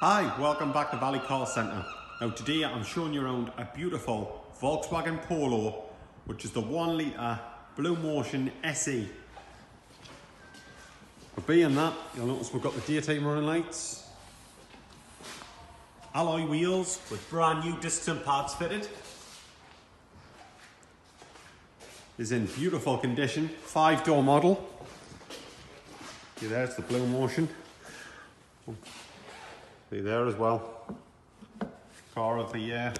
Hi, welcome back to Valley Car Centre. Now today I'm showing you around a beautiful Volkswagen Polo, which is the one litre BlueMotion SE. But being that, you'll notice we've got the daytime running lights, alloy wheels with brand new discs and pads fitted. Is in beautiful condition, five door model. See there, it's the BlueMotion. See there as well. Car of the year.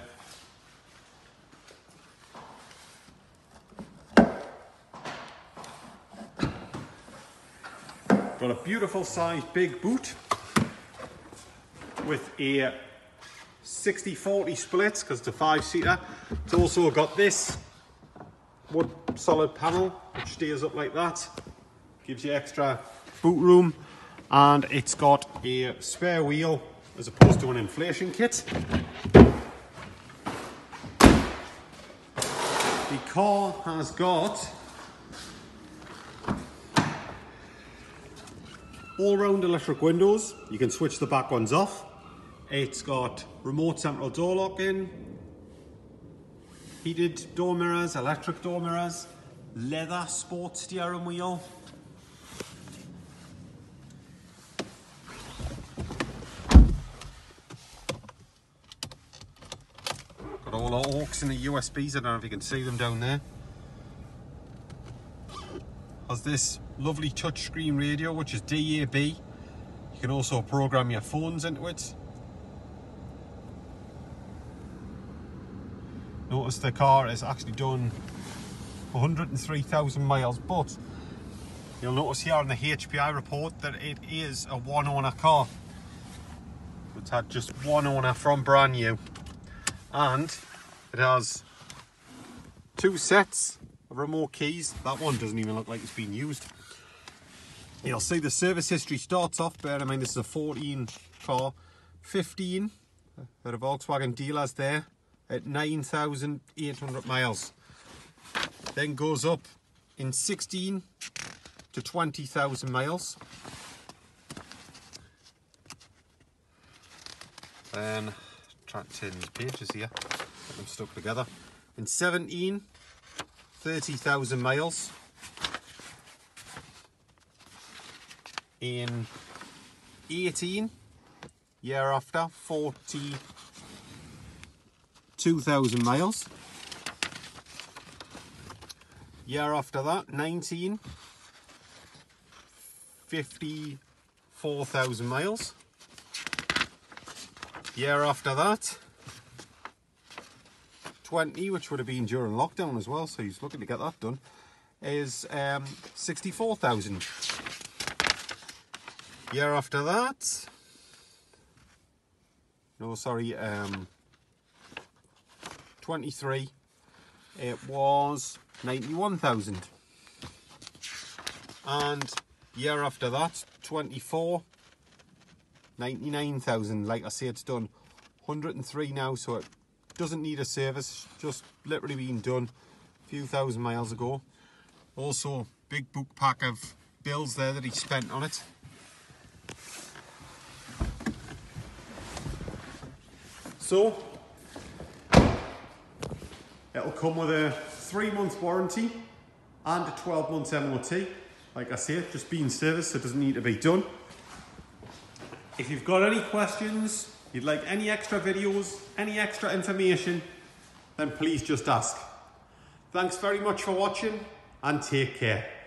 Got a beautiful sized big boot with a 60-40 split because it's a five seater. It's also got this wood solid panel which stays up like that. Gives you extra boot room and it's got a spare wheel as opposed to an inflation kit. The car has got all round electric windows. You can switch the back ones off. It's got remote central door locking, heated door mirrors, electric door mirrors, leather sports steering wheel, Got all the AUX and the USBs, I don't know if you can see them down there. Has this lovely touchscreen radio, which is DAB. You can also program your phones into it. Notice the car has actually done 103,000 miles, but you'll notice here on the HPI report that it is a one owner car. It's had just one owner from brand new and it has two sets of remote keys. That one doesn't even look like it's been used. You'll see the service history starts off, bear in mind this is a 14 car, 15 at a Volkswagen dealers there at 9,800 miles. Then goes up in 16 to 20,000 miles. Then these pages here, get them stuck together. In 17, 30,000 miles. In 18, year after, 42,000 miles. Year after that, 19, 54,000 miles year after that. 20 which would have been during lockdown as well so he's looking to get that done is um, 64,000 year after that. No sorry um, 23 it was 91,000 and year after that 24 99,000 like I say it's done 103 now so it doesn't need a service just literally been done a few thousand miles ago. Also big book pack of bills there that he spent on it. So it'll come with a three month warranty and a 12 month MOT like I say just being serviced so it doesn't need to be done if you've got any questions, you'd like any extra videos, any extra information, then please just ask. Thanks very much for watching and take care.